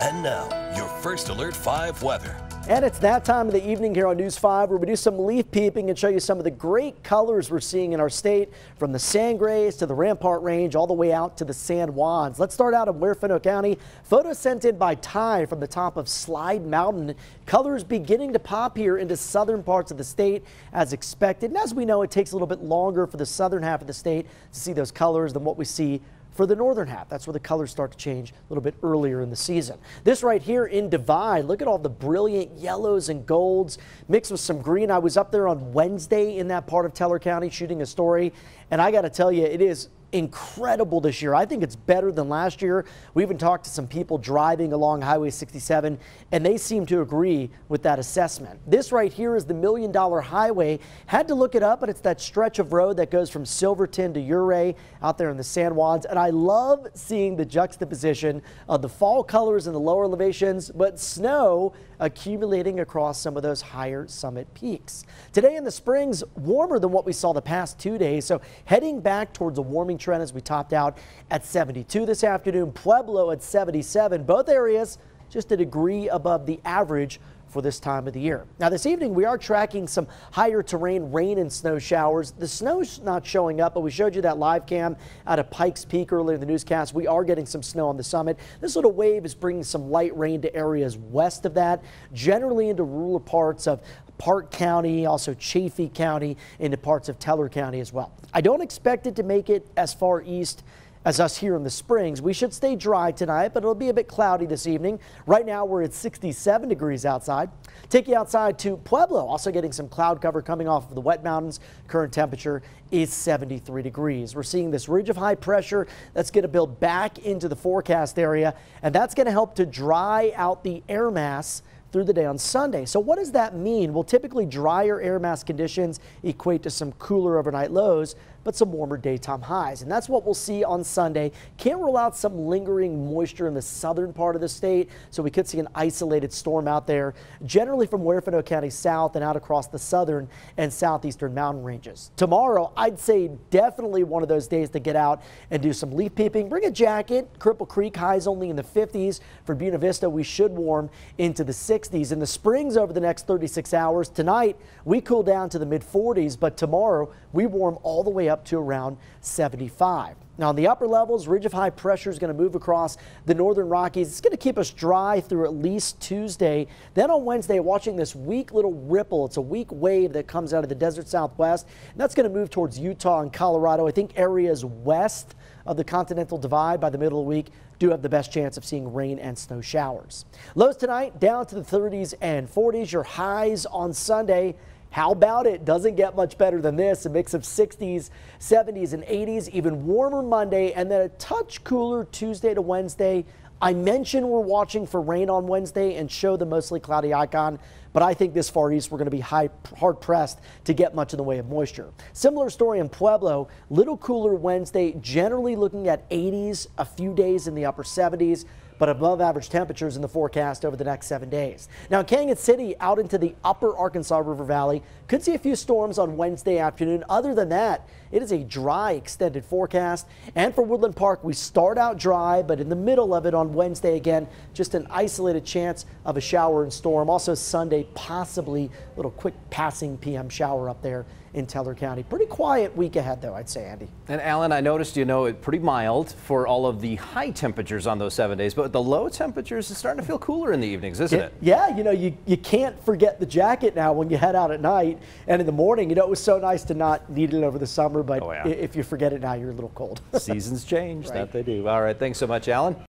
And now, your first Alert 5 weather. And it's that time of the evening here on News 5 where we do some leaf peeping and show you some of the great colors we're seeing in our state from the Sangres to the Rampart Range all the way out to the San Juans. Let's start out in Huerfano County. Photos sent in by Ty from the top of Slide Mountain. Colors beginning to pop here into southern parts of the state as expected. And as we know, it takes a little bit longer for the southern half of the state to see those colors than what we see for the northern half. That's where the colors start to change a little bit earlier in the season. This right here in Divide, look at all the brilliant yellows and golds mixed with some green. I was up there on Wednesday in that part of Teller County shooting a story, and I got to tell you, it is incredible this year. I think it's better than last year. We even talked to some people driving along Highway 67, and they seem to agree with that assessment. This right here is the Million Dollar Highway. Had to look it up, but it's that stretch of road that goes from Silverton to Ouray out there in the San Juans. And I love seeing the juxtaposition of the fall colors in the lower elevations, but snow accumulating across some of those higher summit peaks. Today in the Springs, warmer than what we saw the past two days. So heading back towards a warming trend as we topped out at 72 this afternoon. Pueblo at 77. Both areas just a degree above the average for this time of the year. Now this evening we are tracking some higher terrain rain and snow showers. The snow's not showing up, but we showed you that live cam out of Pikes Peak earlier in the newscast. We are getting some snow on the summit. This little wave is bringing some light rain to areas west of that, generally into rural parts of Park County, also Chaffee County, into parts of Teller County as well. I don't expect it to make it as far east as us here in the Springs. We should stay dry tonight, but it'll be a bit cloudy this evening. Right now, we're at 67 degrees outside. Take you outside to Pueblo, also getting some cloud cover coming off of the wet mountains. Current temperature is 73 degrees. We're seeing this ridge of high pressure that's going to build back into the forecast area, and that's going to help to dry out the air mass through the day on Sunday. So what does that mean? Well, typically drier air mass conditions equate to some cooler overnight lows, but some warmer daytime highs. And that's what we'll see on Sunday. Can't rule out some lingering moisture in the southern part of the state, so we could see an isolated storm out there, generally from Huerfano County south and out across the southern and southeastern mountain ranges. Tomorrow, I'd say definitely one of those days to get out and do some leaf peeping. Bring a jacket. Cripple Creek highs only in the 50s. For Buena Vista, we should warm into the 60s. In the springs over the next 36 hours, tonight we cool down to the mid 40s, but tomorrow we warm all the way up up to around 75. Now, on the upper levels, ridge of high pressure is going to move across the northern Rockies. It's going to keep us dry through at least Tuesday. Then on Wednesday, watching this weak little ripple. It's a weak wave that comes out of the desert southwest. And that's going to move towards Utah and Colorado. I think areas west of the Continental Divide by the middle of the week do have the best chance of seeing rain and snow showers. Lows tonight down to the 30s and 40s. Your highs on Sunday. How about it? Doesn't get much better than this. A mix of 60s, 70s, and 80s, even warmer Monday, and then a touch cooler Tuesday to Wednesday. I mentioned we're watching for rain on Wednesday and show the mostly cloudy icon, but I think this far east we're going to be high, hard pressed to get much in the way of moisture. Similar story in Pueblo, little cooler Wednesday, generally looking at 80s, a few days in the upper 70s but above average temperatures in the forecast over the next seven days. Now, Cañon City out into the upper Arkansas River Valley could see a few storms on Wednesday afternoon. Other than that, it is a dry extended forecast. And for Woodland Park, we start out dry, but in the middle of it on Wednesday again, just an isolated chance of a shower and storm. Also Sunday, possibly a little quick passing PM shower up there in Teller County. Pretty quiet week ahead, though, I'd say, Andy. And Alan, I noticed, you know, it pretty mild for all of the high temperatures on those seven days, but the low temperatures is starting to feel cooler in the evenings, isn't it? it? Yeah, you know, you, you can't forget the jacket now when you head out at night and in the morning. You know, it was so nice to not need it over the summer, but oh, yeah. if you forget it now, you're a little cold. Seasons change, right. that they do. All right, thanks so much, Alan.